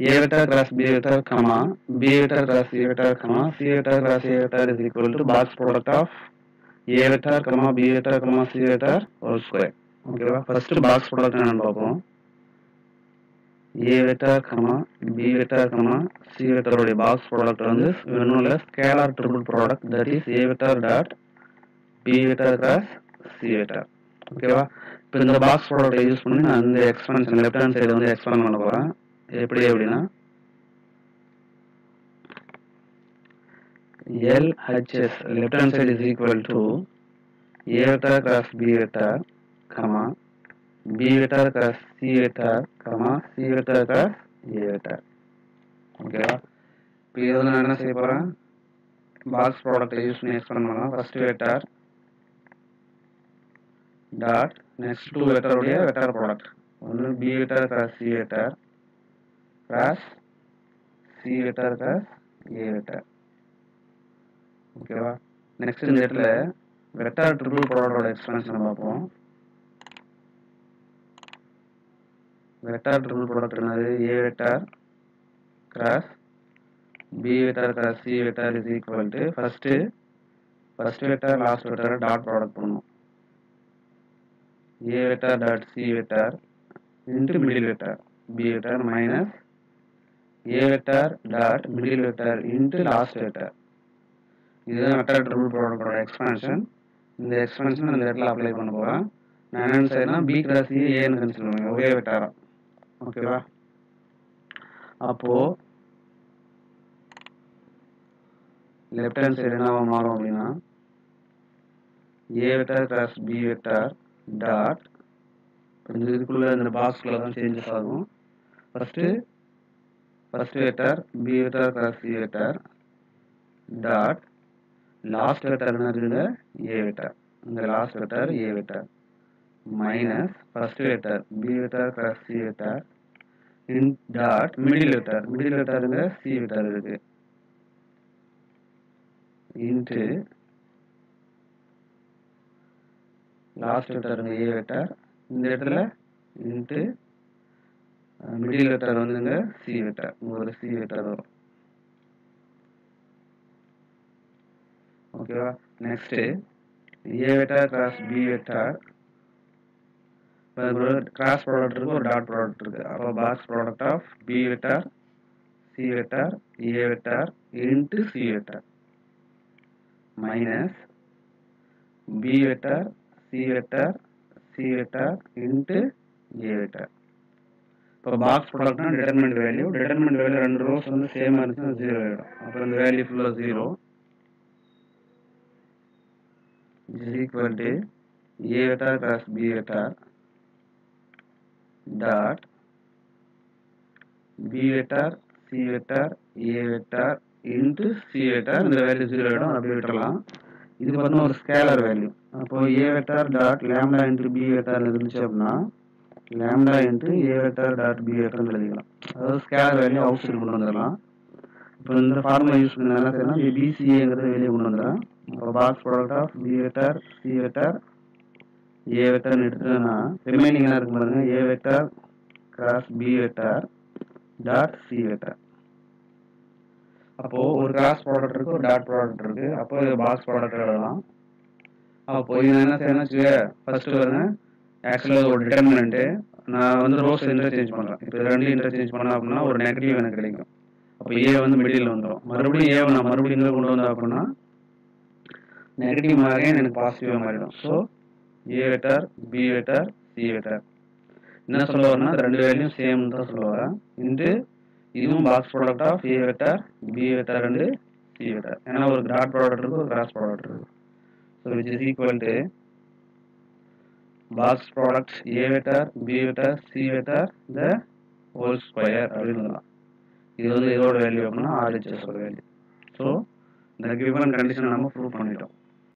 a vector cross b vector comma b vector cross c vector comma c vector cross a vector is equal to box product of a vector comma b vector comma c vector whole square. ஓகேவா first box product என்னன்னு பார்ப்போம். A vector comma b vector comma c வெக்டாரோடைய box product வந்து ஒன்றும் இல்லை scalar triple product that is a vector dot b vector cross c vector ஓகேவா இப்போ இந்த பாக்ஸ் ப்ராடக்ட்டை யூஸ் பண்ணி நான் இந்த எக்ஸ்பென்ஷன் லெஃப்ட் ஹேண்ட் சைடு வந்து எக்ஸ்பேண்ட் பண்ண போகிறேன் எப்படி அப்படின்னா LHS left hand side is equal to a vector cross b vector comma b vector cross c vector comma c vector cross a vector. ஓகேவா இப்போ இதில் நான் என்ன செய்ய போகிறேன் பாக்ஸ் ப்ராடக்ட்டை யூஸ் பண்ணி எக்ஸ்பேண்ட் பண்ணலாம். First vector dot next two வெக்டருடைய vector product ஒன்று B vector cross C vector cross C vector cross A vector. ஓகேவா? நெக்ஸ்ட் இந்த இடத்துல வெக்டார் ட்ரிபிள் ப்ராடக்டோட எக்ஸ்பென்ஷன் பார்ப்போம். வெக்டார் ட்ரிபிள் ப்ராடக்ட் என்னது? A vector cross B vector cross C vector is equal to first first vector last vector dot product பண்ணும். A vector dot C vector into middle vector. B vector minus A vector dot middle vector into last vector இதுதான் vector triple ப்ராடக்டோட expansion இந்த expansion அந்த இடத்துல apply பண்ண போகிறேன் நான் என்ன செய்யறேன்னா பி கிராஸ் ஏ ஏன்னு கன்சிடர் பண்ணுங்க ஒரே வெக்டாரா ஓகேவா அப்போ லெஃப்ட் ஹேண்ட் சைடு என்ன மாறும் அப்படின்னா A vector cross B vector dot இதுக்குள்ளே இந்த பாக்ஸ்குள்ளே தான் சேஞ்சஸ் ஆகும். First first vector B vector cross C vector dot last vector என்ன இருக்குங்க ஏ வெக்டார் இந்த last vector A vector minus first vector B vector cross C vector in dot middle vector middle வெக்டாருங்க C vector இருக்கு. Into last வெக்டாருங்க A vector இந்த இடத்துல into middle vector வந்துங்க C vector. ஒரு C vector வரும். ஓகேவா next A vector cross B vector. Cross product இருக்கு ஒரு டாட் ப்ராடக்ட் இருக்கு. அப்போ box product of B vector C vector A vector into C vector. Minus B vector C vector C vector into A vector. இப்போ பாக்ஸ் ப்ராடக்ட்னா determinant value determinant value ரெண்டு rows வந்து சேமாக இருந்துச்சுன்னா ஜீரோ ஆகிடும் அப்புறம் இந்த வேல்யூ ஃபுல்லாக zero is equal to a vector cross b vector dot b vector c vector a vector into c vector. இந்த வேல்யூ ஜீரோ ஆகிடும் அப்படியே விட்டுறலாம். இது பார்த்தீங்கன்னா ஒரு ஸ்கேலர் வேல்யூ அப்போ a vector dot lambda into b vector இருந்துச்சு அப்படின்னா lambda into A vector dot B வெக்டர்னு எழுதிக்கலாம். அதாவது ஸ்கேலர் வேல்யூ அவுட் சைடு கொண்டு வந்துடலாம். இப்போ இந்த ஃபார்முலா யூஸ் பண்ணி என்ன செய்யலாம்? பிசிஏங்கிறத வெளியே கொண்டு வந்துடலாம். இப்போ box product of B vector C vector A வெக்டர்னு எடுத்துட்டோம்னா ரிமைனிங் என்ன இருக்கு பாருங்க? A vector cross B vector dot C vector. அப்போ ஒரு கிராஸ் ப்ராடக்ட் இருக்கு ஒரு டாட் ப்ராடக்ட் இருக்கு. அப்போ பாக்ஸ் ப்ராடக்ட் எழுதலாம். அப்போ இது என்ன செய்யணும் ஃபர்ஸ்ட் வருங்க ஆக்சுவலாக ஒரு டிட்டர்மினன்ட்டு நான் வந்து ரோஸ் இன்டர்சேஞ்ச் பண்ணுறேன் இப்போ ரெண்டு இன்டர்சேஞ்ச் பண்ணேன் அப்படின்னா ஒரு நெகட்டிவ் எனக்கு கிடைக்கும். அப்போ ஏ வந்து மிடில் வந்துடும் மறுபடியும் ஏ நான் மறுபடியும் இங்கே கொண்டு வந்தேன் அப்படின்னா நெகட்டிவ் மாறியும் எனக்கு பாசிட்டிவாக மாறிடும். So A vector B vector C vector என்ன சொல்ல வரேன்னா ரெண்டு வேலையும் சேம் தான் சொல்ல வரேன். இதுவும் box product of A vector B vector ரெண்டு சி வெட்டார் ஏன்னா ஒரு டாட் ப்ராடக்ட் இருக்கு ஒரு கிராஸ் ப்ராடக்ட் இருக்கு. So which is equal to box product A vector B vector C vector the whole square அப்படின்னு இது வந்து இதோட வேல்யூ அப்படின்னா ஆர்ஹெச்எஸோட வேல்யூ ஸோ இந்த கிவன் கண்டிஷனை நம்ம ப்ரூவ் பண்ணிட்டோம்.